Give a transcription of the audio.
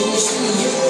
Shimmy, shimmy, yeah.